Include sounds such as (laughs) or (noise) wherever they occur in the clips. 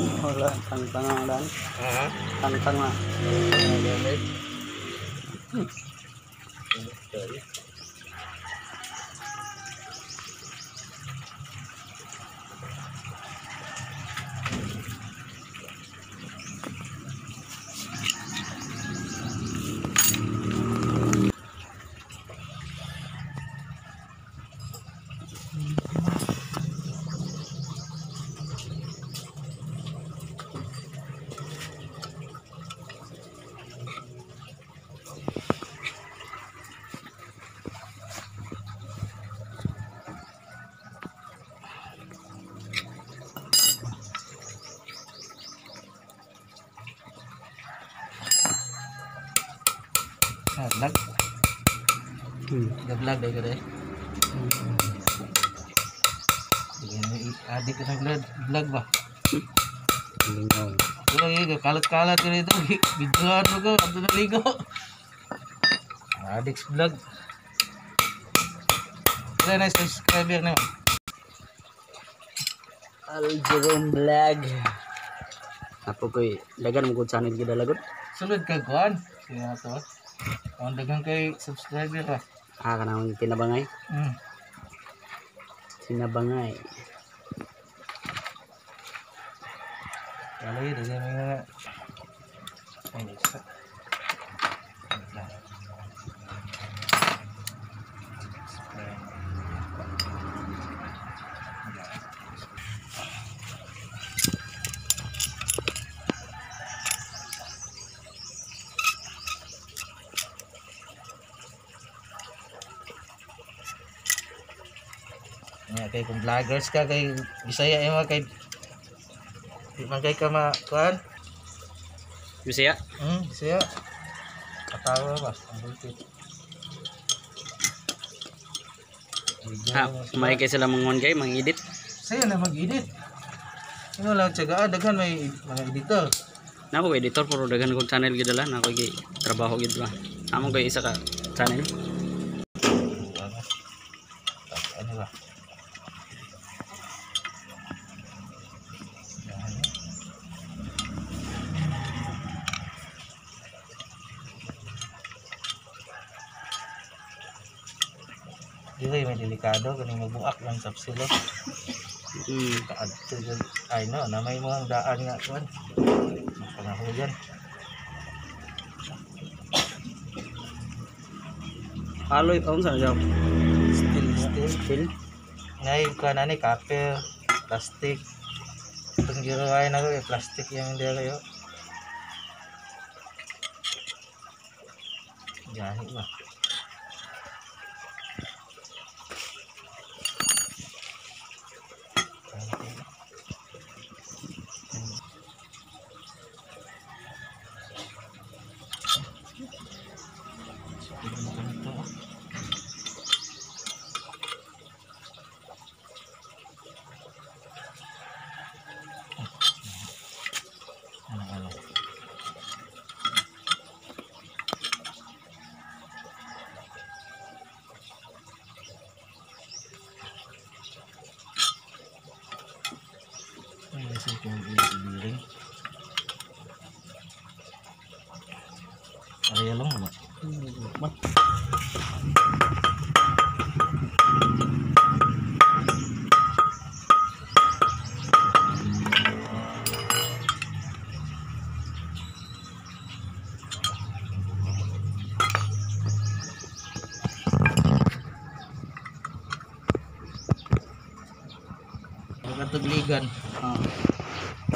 Wala, tangtang na dan. Ha? Tangtang na. Gamit. Ah, Hmm. Nag-vlog dahil ka dahil. Adik ka ng vlog, vlog ba? Lingaw. Wala lagi kalat-kalat ka nito. Videoan mo ko, ano na ligo. Addicts vlog. Wala na subscriber na. Al Jerome Vlog. Apo ko'y dagan mo kung channel kita lagot. Sulod ka kuan. Kaya to. Ang dagang kay subscriber ba? Ah, kanang tinabangay. Hmm. Sinabangay. Wala yun, dagang mga... Ay, isa. Wait lang. Nga kay kung vloggers ka kay Bisaya eh mga kay di man kay ka ma kuan. Bisaya? Hmm, Bisaya. Katawa ba? Ang Ha, sila. may kay sila mangon kay mang-edit. Saya na mag-edit. Ano lang tiyagaan daghan may mga editor. Na ako editor pero dagan kong channel gid na ako gi trabaho gid ba. Amo kay isa ka channel. Ano ba? Dili may delikado kani magbuak lang sa silo. Hmm. Kaadto dyan. Ay no, na may mga daan nga kuan. Panahon yan. Aloy pa unsa job? Still, still. Chill. Ngay kuan ani kape, plastic. Itong giraway na ko, plastic yung hindi kayo. Gahi ba? Ano, ano? Ay, nasa ko yung ibiring. Araya lang ba? Magkatugligan. Ah.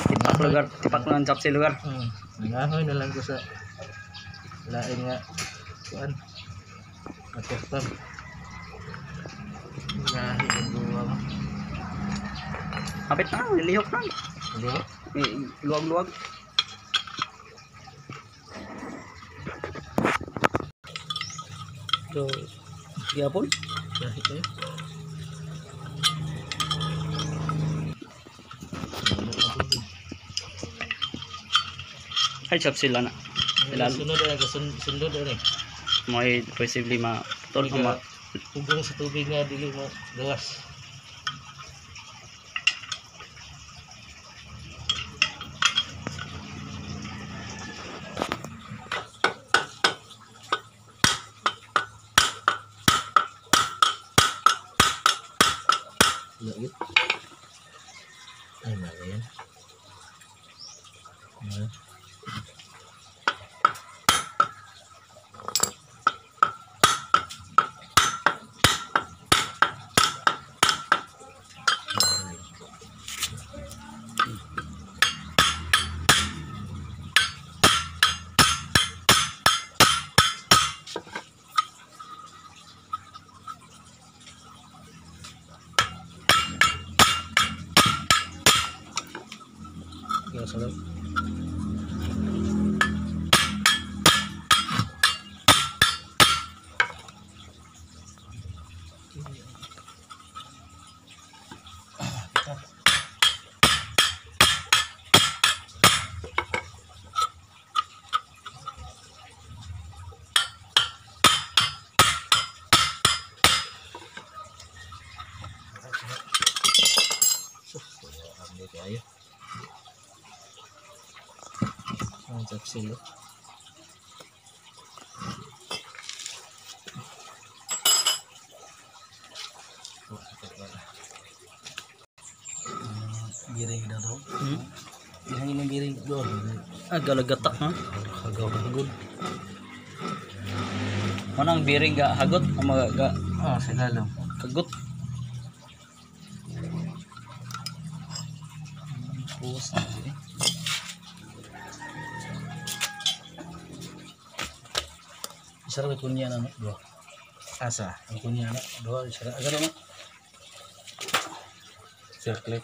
Tipak lugar, tipak lang chop sa lugar. Hmm. Nangahoy na lang ko sa lain nga kuan. Matoktam. Ngahi ang buwang. Kapit na, nilihok na. Ba? May luwag-luwag. So, gapon. Ngahi kayo. Ay, chop sila na. Ilan? Sunod na sun- sunod na eh. May possibly ma tol ma Hugong sa tubig nga dili mo gawas. Lagi. Ay, mali yan. Ano? Kaya sa loob. Hindi tayo. Ang saksi. Giring na to. Hmm? Ihangin ng giring doon. Ah, galagata ha? Hagaw ka good. Manang biring ga hagot o mga ga Ah, sigalo. kagot. Pus. Isa rin kunya na? Dua. Asa? Ang kunya na. Dua. Isa rin. Agad mo? Circle.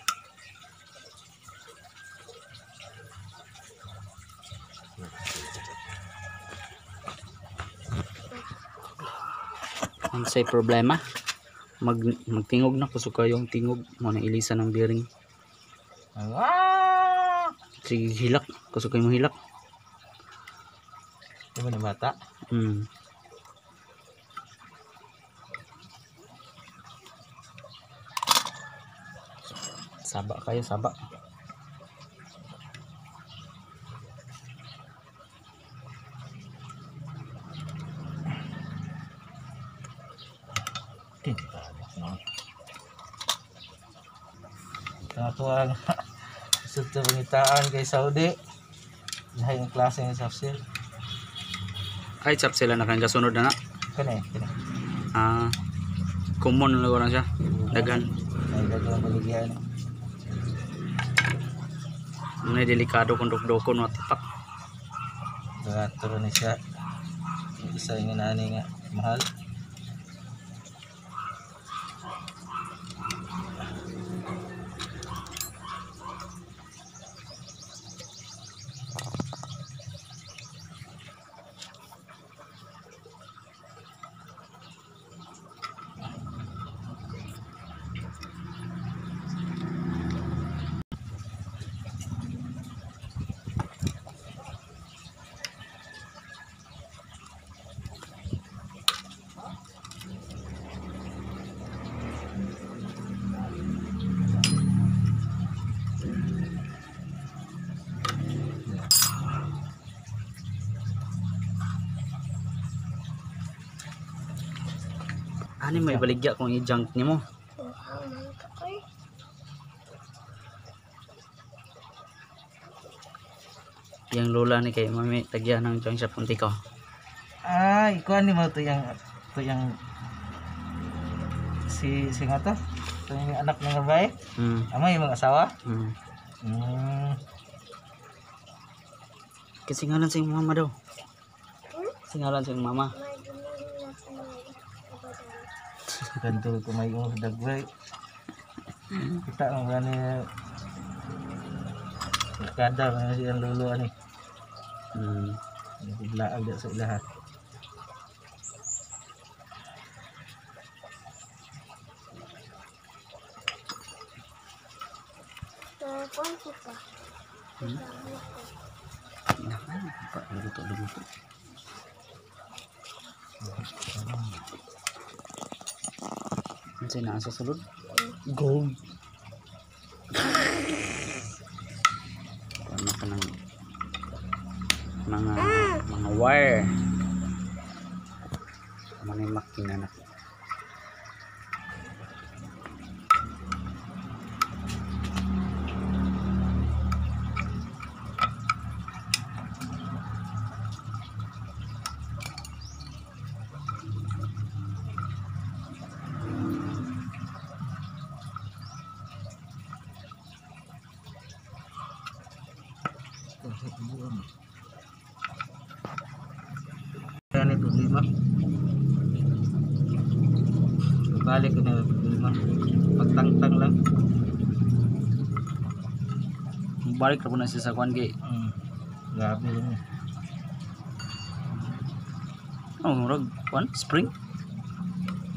Ang say problema. Mag magtingog na kusog kayo ang tingog mo na ilisa ng bearing. Ah! Sige hilak, kusog kayo mo hilak. Di ba na bata? Hmm. Saba kayo, saba. Ako ang (laughs) gusto ito pangitaan kay Saudi. Dahil yung klase ng Safsil. Ay, chap sila na kang kasunod na na. Kani, kani. Ah, common na lang siya. Daghan. Ay, gagawang baligyan. Muna delikado kung dukdukon o tipak. Gato ni siya. Isa yung nga. Mahal. Ani may baligya kung i-junk ni mo. Yang lola ni kay mami tagya ng junk sa punti ko. Ah, ikuan ni mo to yung to yung si si nga to. To yung anak ng babae. Hmm. Ama yung mga asawa. hmm. Hmm. Kasi ngalan sa iyong mama daw. Kasi ngalan sa mama. Ganto ko may yung dagbay. Kita ang gani kada mga siyang lolo ani. Hmm. Naglaag sa ilahat. Hmm? Nakan, pa luto luto. Ano sa'yo na sa sulod? Gold. Ano ka ng mga mga wire. Ano yung makina na. ka ni problema. Balik ko na problema. Pagtangtang lang. Balik na po na siya sa kwan kay. Hmm. Grabe eh. Oh, murag kwan spring.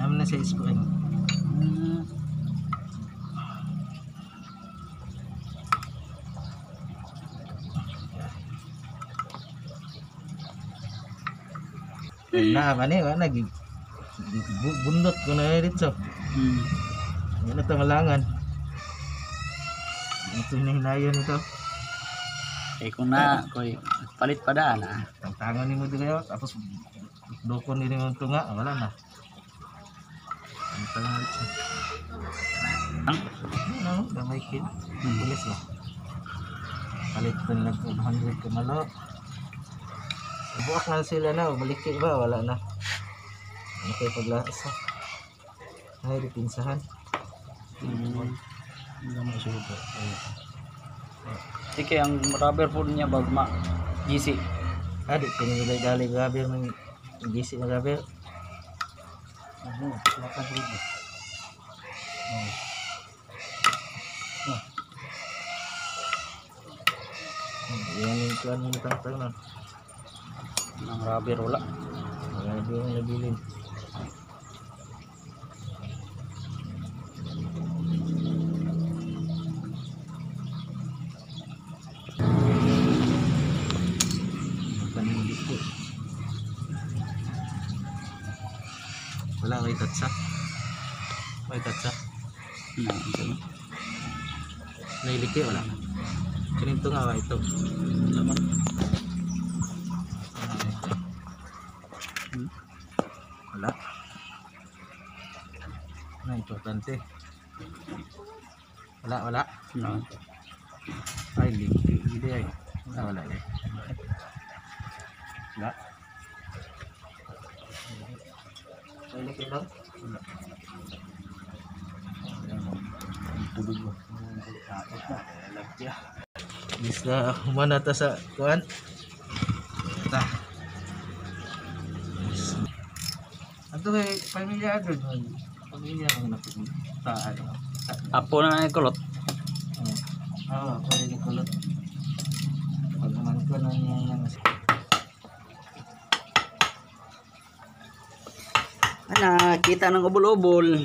Namin na sa spring. Hmm. Na, mani, wala gi bu- bundot ko na dito. Hmm. Yan ito malangan. Ito na hinayon ito. Eh kung na, koy palit pa daan ah. Tantangan ni mo dito kayo. Tapos dokon ni mo ito nga. Wala na. Ang tangan ito. Ang Ano, damay kid. Hmm. Pulis ba? Palit ko nila 200 ka malo. Buwak na sila na. Maliki ba? Wala na. Kayo paglasa? Ay, dipinsahan. Hmm. Hindi mo subo. Sige, ang rubber food niya bag ma gisi. Ah, di pinilay dali gabi ng gisi na gabi. Ano, lakas rito. Oh. Yan yung kuhan mo tangtang na. Ang rubber wala. Grabe yung nabilin. Paningit ko. Wala may tatsa. May tatsa. Hmm. sige. Nailiki wala. Kaninto nga ba ito? Laman. Hmm? Wala. Na importante. Wala, wala. No. Ay, liki. Hindi ay. Wala, wala. eh. Wala. Ay, liki lang. Wala. Tulog mo. Bis na humana ta sa kuan. Ta. Ato kay pamilya man. Pamilya ang napunta ano. Apo na na kulot. Ah, pwede ni kulot. Pag naman ko na niya yung nah kita ng ubol-ubol.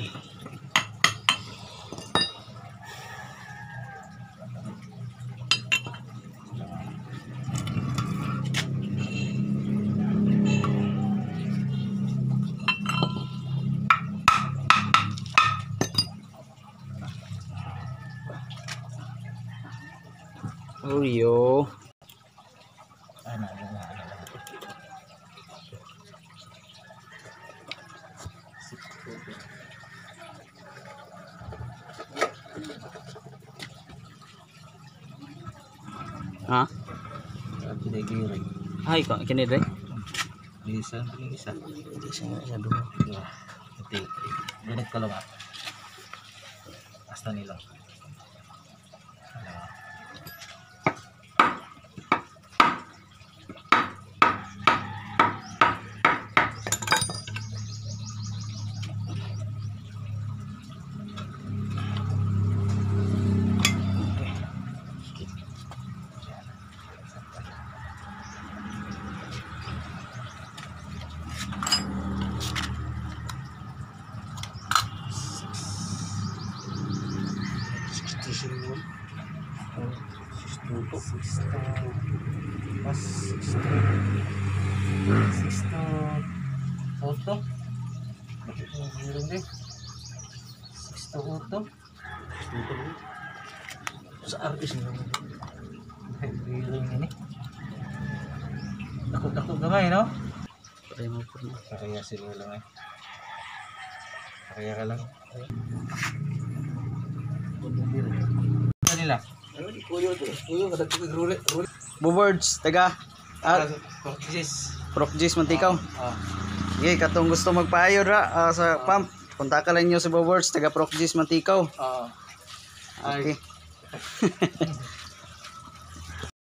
Oh, yo. Pinagiri. Ay, ko kini dre. Isa, yung isa. Isa, isa, dua. Dua. Ito, ganit ka lang ah. Basta Sixty-two. Sixty. Mas sixty. Sixty. Auto. Bakit yung zero din? Sixty auto. Sixty auto. Sa artist na naman. Zero ini. Takot-takot gamay, no? Pare mo po. Kaya sila lang eh. Kaya ka lang. Kanila. Buwords, taga ah, Practices. Prof Jis Mantikaw. Ah. Okay, katong gusto magpaayod ra ah, sa pump. Kontak ka lang nyo sa Buwords, taga Prof Jis Mantikaw. Ah. Okay. (laughs)